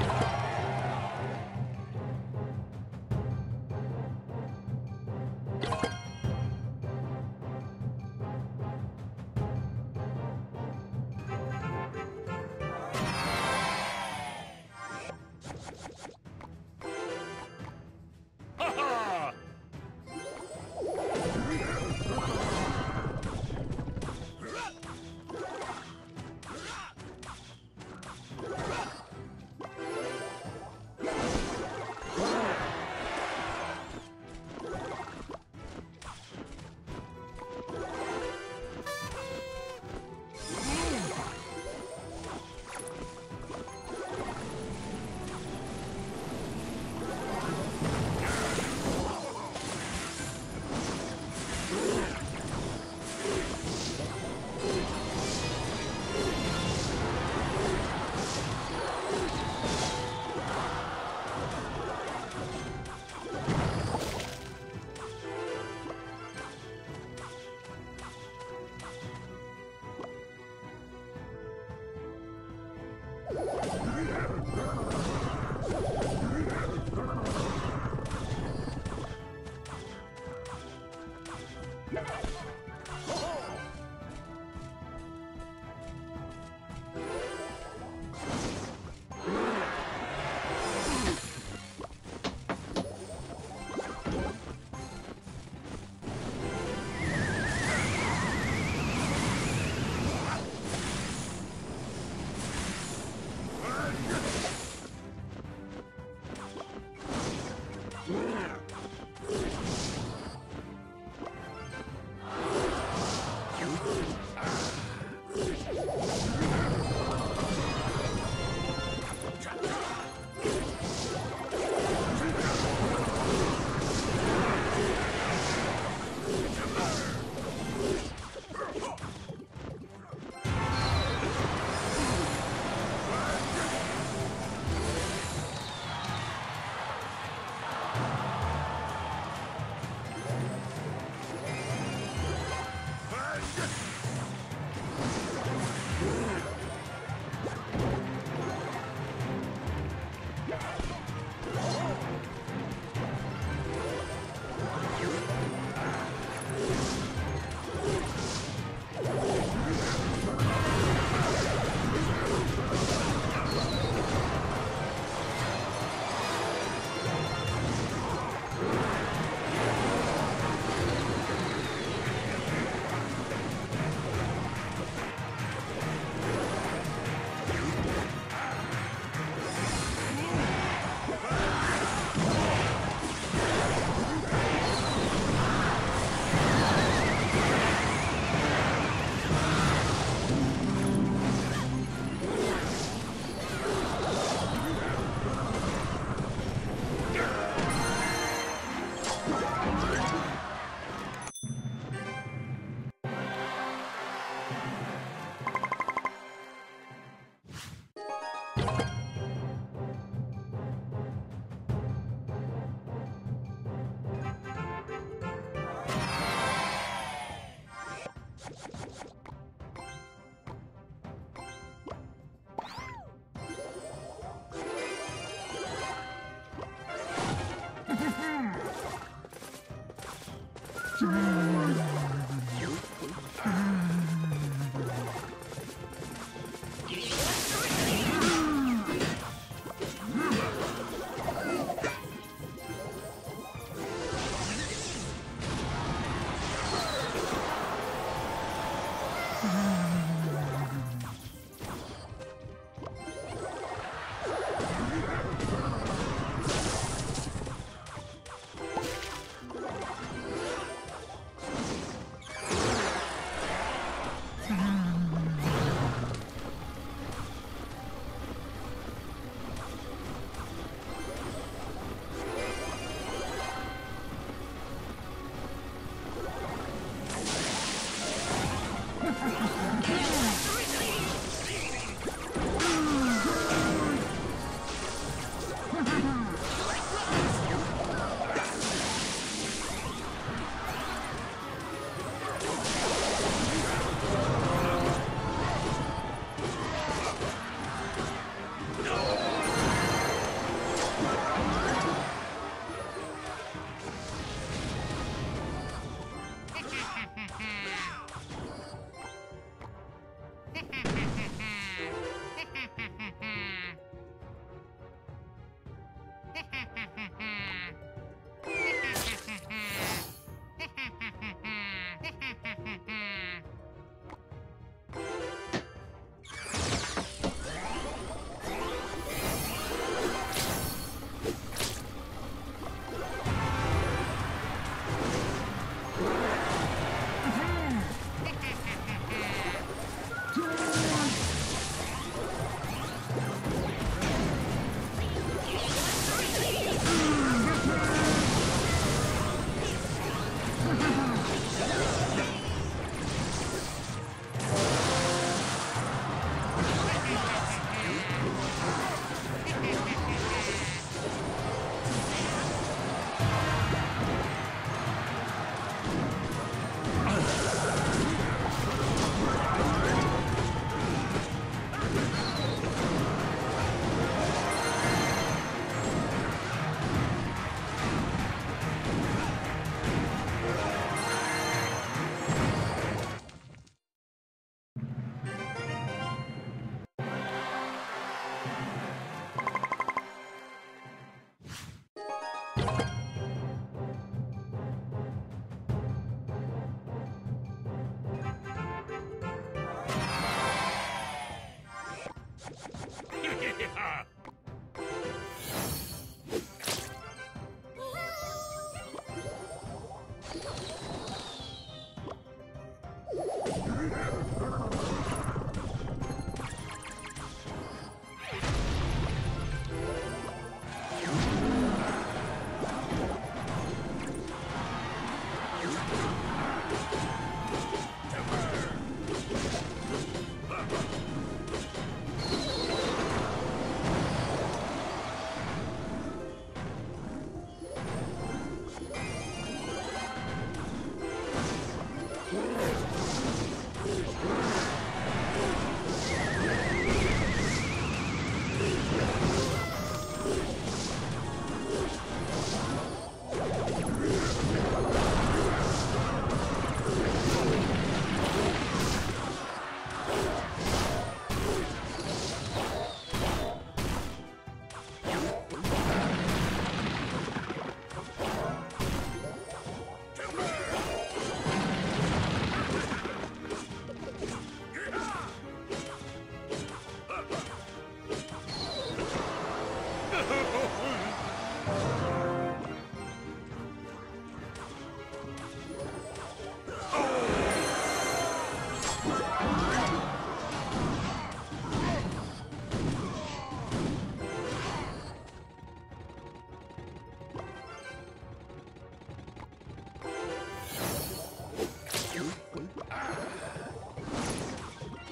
Bye. Yeah. Please.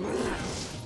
Yeah.